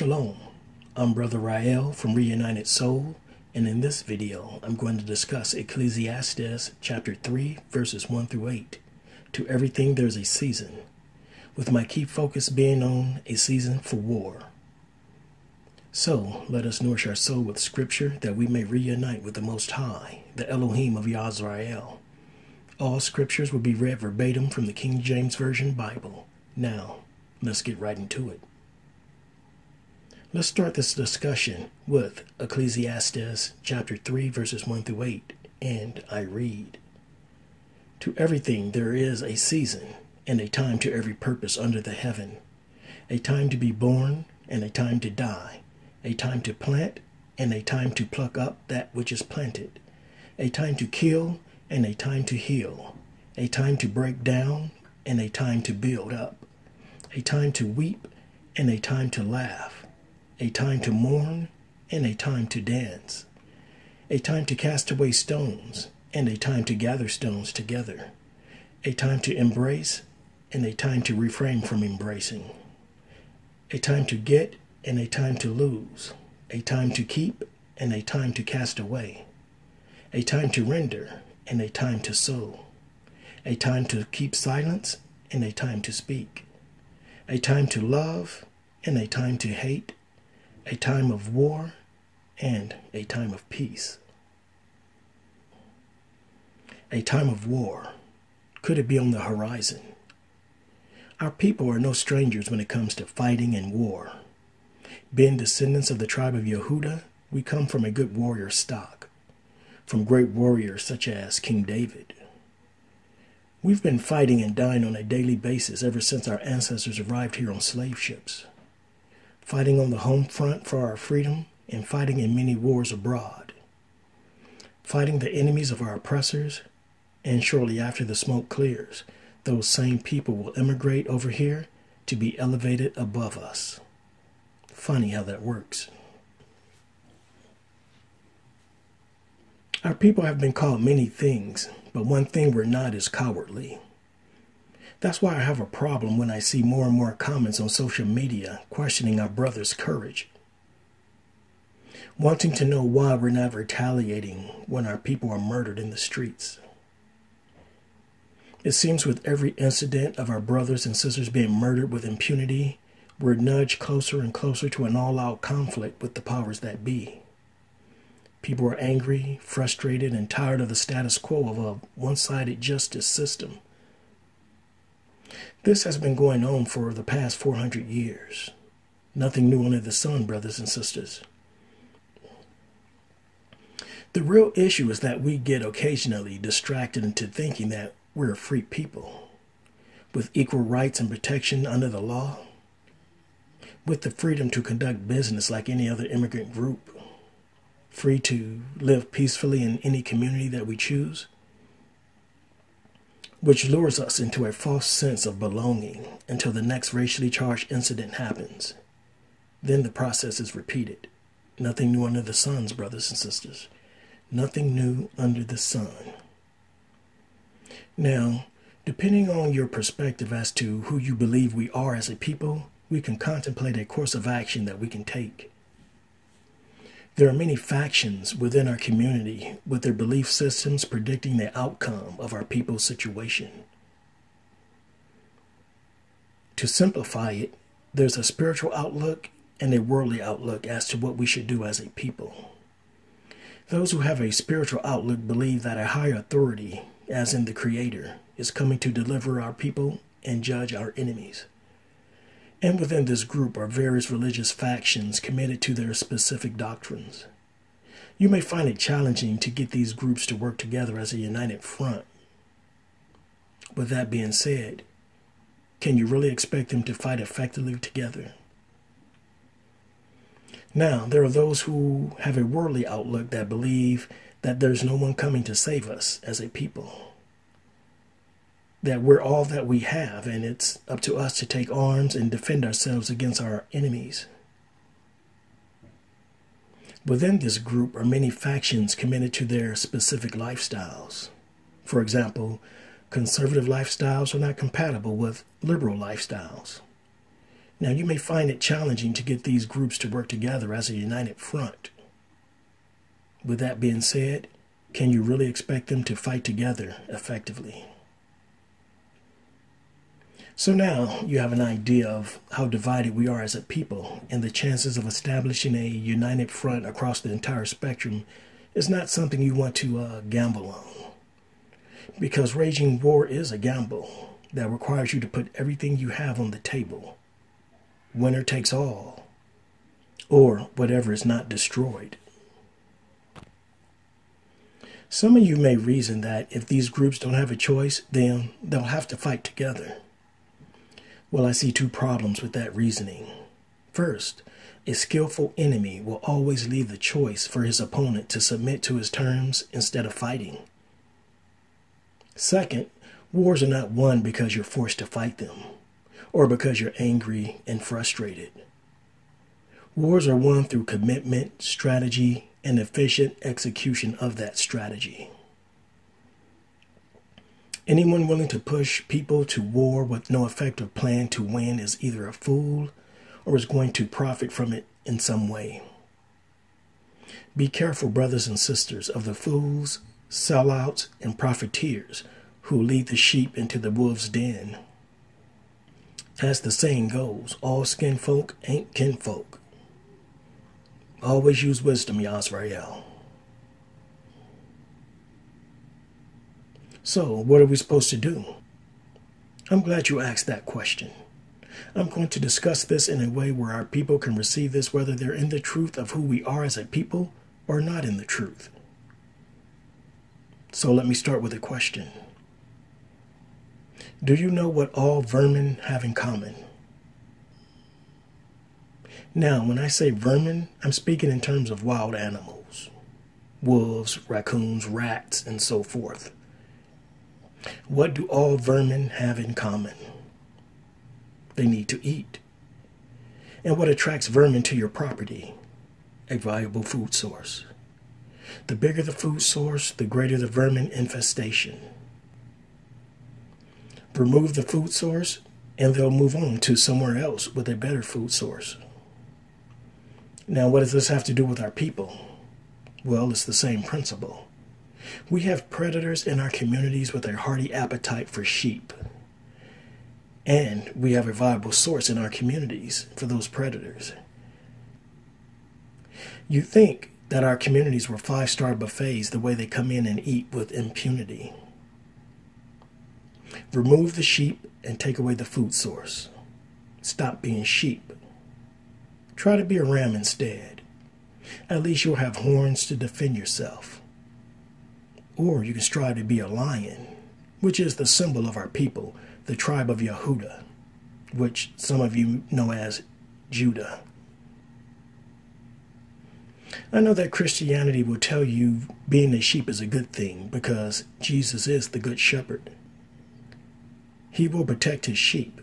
Shalom, I'm Brother Rael from ReYAHnited Soul, and in this video I'm going to discuss Ecclesiastes chapter 3 verses 1 through 8. To everything there's a season, with my key focus being on a season for war. So let us nourish our soul with scripture that we may reunite with the Most High, the Elohim of Yazrael. All scriptures will be read verbatim from the King James Version Bible. Now, let's get right into it. Let's start this discussion with Ecclesiastes chapter 3, verses 1 through 8, and I read To everything there is a season, and a time to every purpose under the heaven, a time to be born, and a time to die, a time to plant, and a time to pluck up that which is planted, a time to kill, and a time to heal, a time to break down, and a time to build up, a time to weep, and a time to laugh a time to mourn and a time to dance, a time to cast away stones and a time to gather stones together, a time to embrace and a time to refrain from embracing, a time to get and a time to lose, a time to keep and a time to cast away, a time to render and a time to sow, a time to keep silence and a time to speak, a time to love and a time to hate, a time of war and a time of peace. A time of war. Could it be on the horizon? Our people are no strangers when it comes to fighting and war. Being descendants of the tribe of Yehuda, we come from a good warrior stock, from great warriors such as King David. We've been fighting and dying on a daily basis ever since our ancestors arrived here on slave ships fighting on the home front for our freedom, and fighting in many wars abroad, fighting the enemies of our oppressors, and shortly after the smoke clears, those same people will immigrate over here to be elevated above us. Funny how that works. Our people have been called many things, but one thing we're not is cowardly. That's why I have a problem when I see more and more comments on social media questioning our brother's courage. Wanting to know why we're not retaliating when our people are murdered in the streets. It seems with every incident of our brothers and sisters being murdered with impunity, we're nudged closer and closer to an all out conflict with the powers that be. People are angry, frustrated, and tired of the status quo of a one sided justice system this has been going on for the past 400 years. Nothing new under the sun, brothers and sisters. The real issue is that we get occasionally distracted into thinking that we're a free people with equal rights and protection under the law, with the freedom to conduct business like any other immigrant group, free to live peacefully in any community that we choose which lures us into a false sense of belonging until the next racially charged incident happens. Then the process is repeated. Nothing new under the sun, brothers and sisters. Nothing new under the sun. Now, depending on your perspective as to who you believe we are as a people, we can contemplate a course of action that we can take. There are many factions within our community with their belief systems predicting the outcome of our people's situation. To simplify it, there's a spiritual outlook and a worldly outlook as to what we should do as a people. Those who have a spiritual outlook believe that a higher authority, as in the Creator, is coming to deliver our people and judge our enemies. And within this group are various religious factions committed to their specific doctrines. You may find it challenging to get these groups to work together as a united front. With that being said, can you really expect them to fight effectively together? Now, there are those who have a worldly outlook that believe that there's no one coming to save us as a people that we're all that we have, and it's up to us to take arms and defend ourselves against our enemies. Within this group are many factions committed to their specific lifestyles. For example, conservative lifestyles are not compatible with liberal lifestyles. Now, you may find it challenging to get these groups to work together as a united front. With that being said, can you really expect them to fight together effectively? So now you have an idea of how divided we are as a people, and the chances of establishing a united front across the entire spectrum is not something you want to uh, gamble on. Because raging war is a gamble that requires you to put everything you have on the table. Winner takes all, or whatever is not destroyed. Some of you may reason that if these groups don't have a choice, then they'll have to fight together. Well, I see two problems with that reasoning. First, a skillful enemy will always leave the choice for his opponent to submit to his terms instead of fighting. Second, wars are not won because you're forced to fight them or because you're angry and frustrated. Wars are won through commitment, strategy, and efficient execution of that strategy. Anyone willing to push people to war with no effective plan to win is either a fool or is going to profit from it in some way. Be careful, brothers and sisters, of the fools, sellouts, and profiteers who lead the sheep into the wolf's den. As the saying goes, all skin folk ain't kinfolk. Always use wisdom, Yazrael. So, what are we supposed to do? I'm glad you asked that question. I'm going to discuss this in a way where our people can receive this whether they're in the truth of who we are as a people or not in the truth. So, let me start with a question Do you know what all vermin have in common? Now, when I say vermin, I'm speaking in terms of wild animals wolves, raccoons, rats, and so forth. What do all vermin have in common? They need to eat. And what attracts vermin to your property? A viable food source. The bigger the food source, the greater the vermin infestation. Remove the food source, and they'll move on to somewhere else with a better food source. Now, what does this have to do with our people? Well, it's the same principle. We have predators in our communities with a hearty appetite for sheep. And we have a viable source in our communities for those predators. You think that our communities were five star buffets the way they come in and eat with impunity. Remove the sheep and take away the food source. Stop being sheep Try to be a ram instead. At least you'll have horns to defend yourself. Or you can strive to be a lion, which is the symbol of our people, the tribe of Yehuda, which some of you know as Judah. I know that Christianity will tell you being a sheep is a good thing because Jesus is the good shepherd. He will protect his sheep.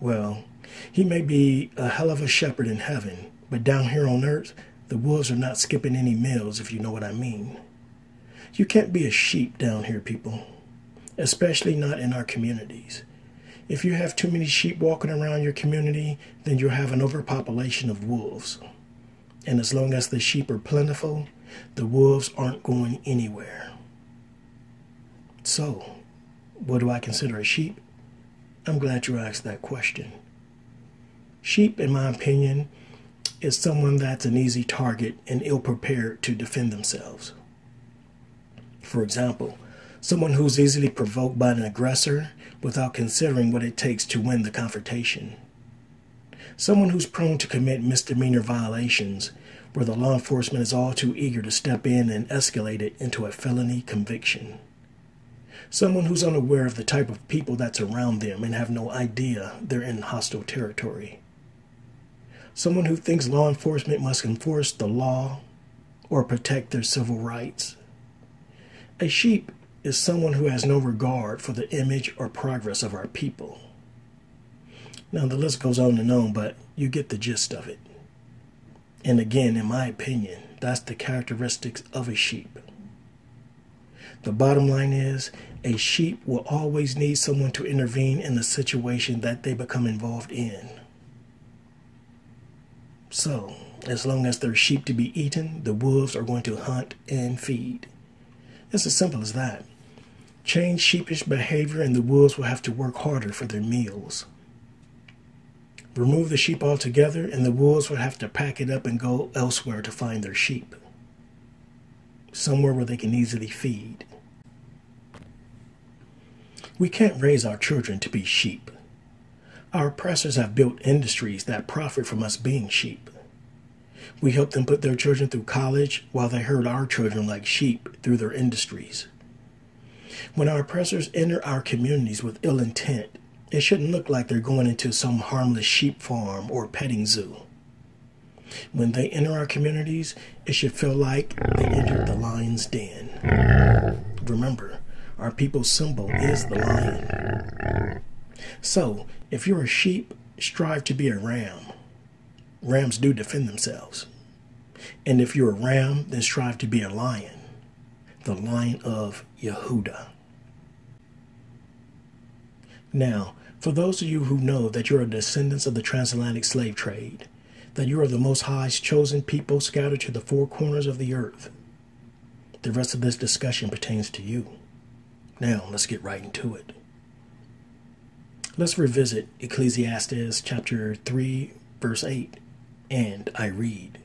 Well, he may be a hell of a shepherd in heaven, but down here on earth, the wolves are not skipping any meals, if you know what I mean. You can't be a sheep down here, people, especially not in our communities. If you have too many sheep walking around your community, then you'll have an overpopulation of wolves. And as long as the sheep are plentiful, the wolves aren't going anywhere. So, what do I consider a sheep? I'm glad you asked that question. Sheep, in my opinion, is someone that's an easy target and ill prepared to defend themselves. For example, someone who's easily provoked by an aggressor without considering what it takes to win the confrontation. Someone who's prone to commit misdemeanor violations where the law enforcement is all too eager to step in and escalate it into a felony conviction. Someone who's unaware of the type of people that's around them and have no idea they're in hostile territory someone who thinks law enforcement must enforce the law or protect their civil rights. A sheep is someone who has no regard for the image or progress of our people. Now, the list goes on and on, but you get the gist of it. And again, in my opinion, that's the characteristics of a sheep. The bottom line is a sheep will always need someone to intervene in the situation that they become involved in. So, as long as there's sheep to be eaten, the wolves are going to hunt and feed. It's as simple as that. Change sheepish behavior, and the wolves will have to work harder for their meals. Remove the sheep altogether, and the wolves will have to pack it up and go elsewhere to find their sheep. Somewhere where they can easily feed. We can't raise our children to be sheep. Our oppressors have built industries that profit from us being sheep. We help them put their children through college while they herd our children like sheep through their industries. When our oppressors enter our communities with ill intent, it shouldn't look like they're going into some harmless sheep farm or petting zoo. When they enter our communities, it should feel like they entered the lion's den. Remember, our people's symbol is the lion. So, if you're a sheep, strive to be a ram. Rams do defend themselves. And if you're a ram, then strive to be a lion, the lion of Yehuda. Now, for those of you who know that you are descendants of the transatlantic slave trade, that you are the Most High's chosen people scattered to the four corners of the earth, the rest of this discussion pertains to you. Now, let's get right into it. Let's revisit Ecclesiastes chapter 3, verse 8, and I read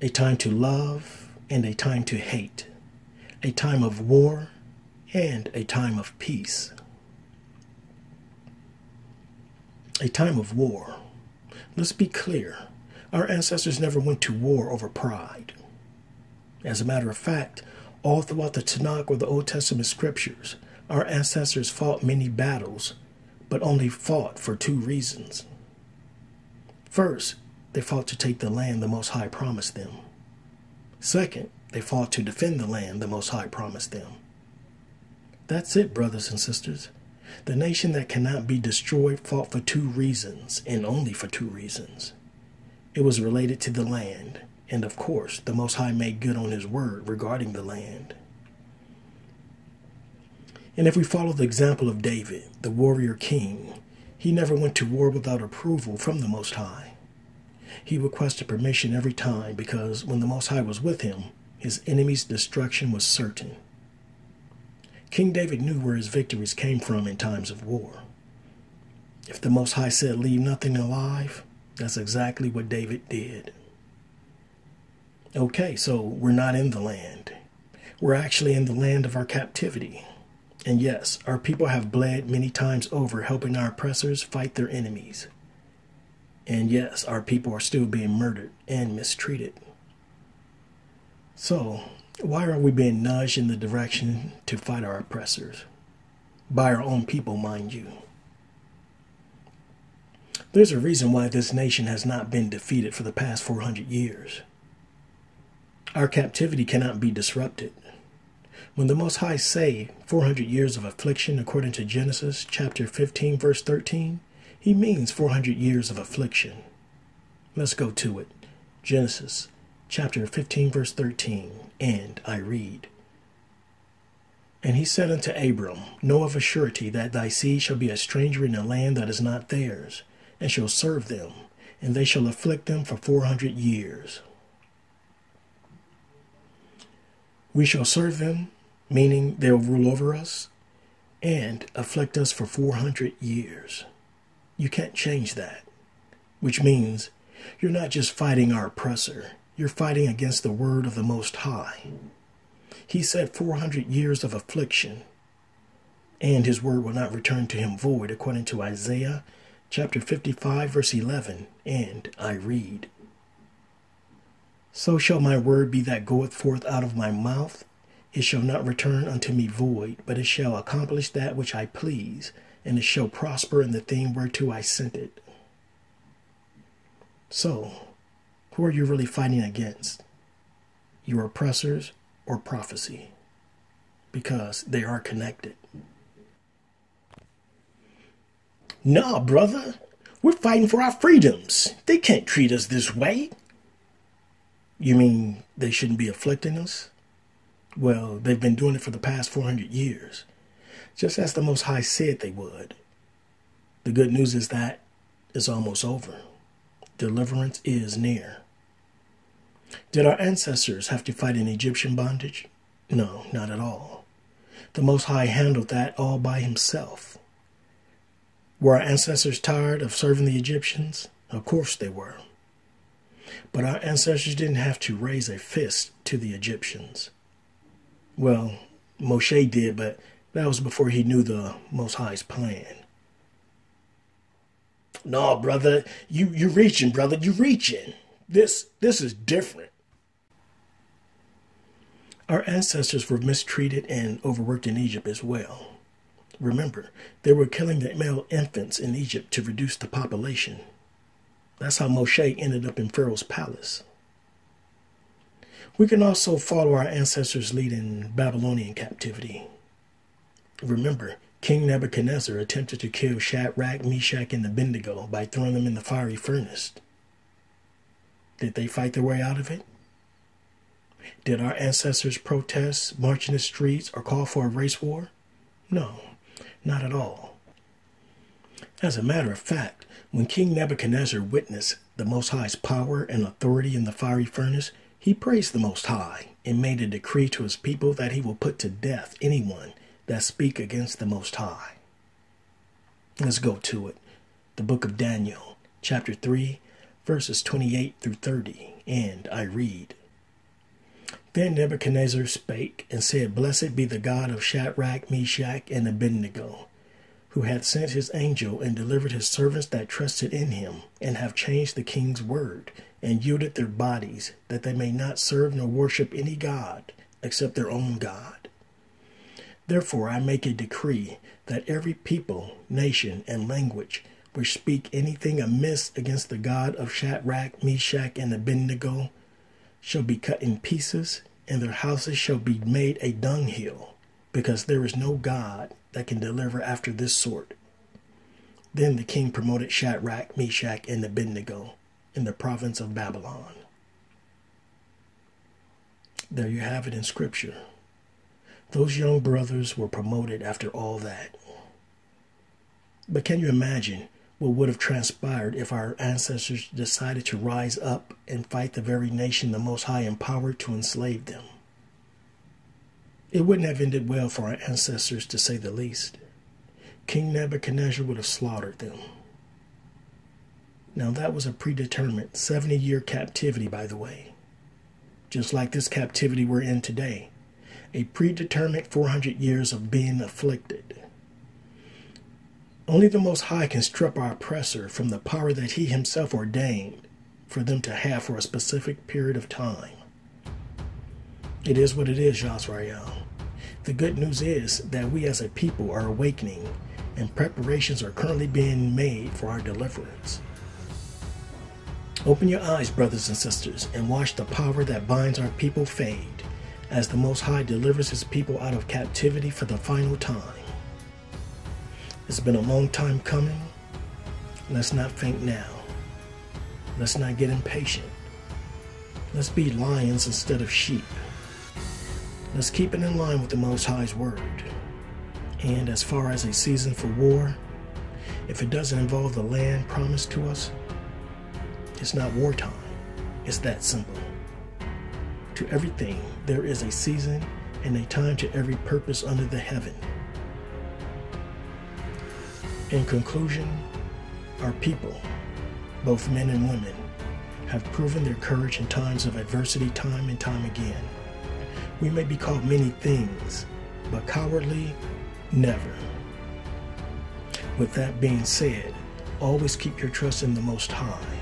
A time to love and a time to hate, a time of war and a time of peace. a time of war. Let's be clear our ancestors never went to war over pride. As a matter of fact, all throughout the Tanakh or the Old Testament scriptures, our ancestors fought many battles, but only fought for two reasons. First, they fought to take the land the Most High promised them. Second, they fought to defend the land the Most High promised them. That's it, brothers and sisters. The nation that cannot be destroyed fought for two reasons, and only for two reasons. It was related to the land, and of course, the Most High made good on His word regarding the land. And if we follow the example of David, the warrior king, he never went to war without approval from the Most High. He requested permission every time because when the Most High was with him, his enemy's destruction was certain. King David knew where his victories came from in times of war. If the Most High said, Leave nothing alive, that's exactly what David did. Okay, so we're not in the land. We're actually in the land of our captivity. And yes, our people have bled many times over helping our oppressors fight their enemies. And yes, our people are still being murdered and mistreated. So, why are we being nudged in the direction to fight our oppressors? By our own people, mind you. There's a reason why this nation has not been defeated for the past 400 years. Our captivity cannot be disrupted. When the Most High say 400 years of affliction according to Genesis chapter 15 verse 13, he means 400 years of affliction. Let's go to it. Genesis chapter 15, verse 13, and I read. And he said unto Abram, Know of a surety that thy seed shall be a stranger in a land that is not theirs, and shall serve them, and they shall afflict them for four hundred years. We shall serve them, meaning they'll rule over us, and afflict us for 400 years. You can't change that, which means you're not just fighting our oppressor, you're fighting against the word of the Most High. He said 400 years of affliction, and his word will not return to him void, according to Isaiah chapter 55, verse 11. And I read, So shall my word be that goeth forth out of my mouth. It shall not return unto me void, but it shall accomplish that which I please, and it shall prosper in the thing whereto I sent it. So, who are you really fighting against? Your oppressors or prophecy? Because they are connected. Nah, brother. We're fighting for our freedoms. They can't treat us this way. You mean they shouldn't be afflicting us? Well, they've been doing it for the past 400 years, just as the Most High said they would. The good news is that it's almost over deliverance is near. Did our ancestors have to fight in Egyptian bondage? No, not at all. The Most High handled that all by himself. Were our ancestors tired of serving the Egyptians? Of course they were. But our ancestors didn't have to raise a fist to the Egyptians. Well, Moshe did, but that was before he knew the Most High's plan. No, brother, you you reaching, brother, you reaching. This this is different. Our ancestors were mistreated and overworked in Egypt as well. Remember, they were killing the male infants in Egypt to reduce the population. That's how Moshe ended up in Pharaoh's palace. We can also follow our ancestors' lead in Babylonian captivity. Remember, King Nebuchadnezzar attempted to kill Shadrach, Meshach, and Abednego by throwing them in the fiery furnace. Did they fight their way out of it? Did our ancestors protest, march in the streets, or call for a race war? No, not at all. As a matter of fact, when King Nebuchadnezzar witnessed the Most High's power and authority in the fiery furnace, he praised the Most High and made a decree to his people that he will put to death anyone that speak against the Most High. Let's go to it. The book of Daniel, chapter 3, verses 28 through 30, and I read. Then Nebuchadnezzar spake and said, Blessed be the God of Shadrach, Meshach, and Abednego, who hath sent his angel and delivered his servants that trusted in him, and have changed the king's word, and yielded their bodies, that they may not serve nor worship any God except their own God. Therefore I make a decree that every people, nation, and language which speak anything amiss against the God of Shadrach, Meshach, and Abednego shall be cut in pieces, and their houses shall be made a dunghill, because there is no God that can deliver after this sort. Then the king promoted Shadrach, Meshach, and Abednego in the province of Babylon. There you have it in Scripture. Those young brothers were promoted after all that. But can you imagine what would have transpired if our ancestors decided to rise up and fight the very nation the Most High empowered to enslave them? It wouldn't have ended well for our ancestors, to say the least. King Nebuchadnezzar would have slaughtered them. Now, that was a predetermined 70 year captivity, by the way. Just like this captivity we're in today. A predetermined 400 years of being afflicted. Only the Most High can strip our oppressor from the power that he himself ordained for them to have for a specific period of time. It is what it is, Yasrael. The good news is that we as a people are awakening and preparations are currently being made for our deliverance. Open your eyes, brothers and sisters, and watch the power that binds our people fade as the Most High delivers his people out of captivity for the final time. It's been a long time coming. Let's not faint now. Let's not get impatient. Let's be lions instead of sheep. Let's keep it in line with the Most High's word. And as far as a season for war, if it doesn't involve the land promised to us, it's not wartime. It's that simple. To everything, there is a season and a time to every purpose under the heaven. In conclusion, our people, both men and women, have proven their courage in times of adversity time and time again. We may be called many things, but cowardly, never. With that being said, always keep your trust in the Most High.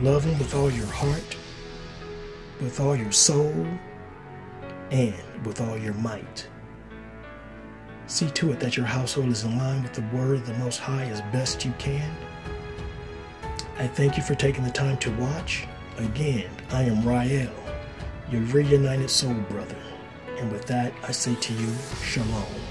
Love Him with all your heart, with all your soul, and with all your might. See to it that your household is in line with the word of the Most High as best you can. I thank you for taking the time to watch. Again, I am Rael your reunited soul brother. And with that, I say to you, Shalom.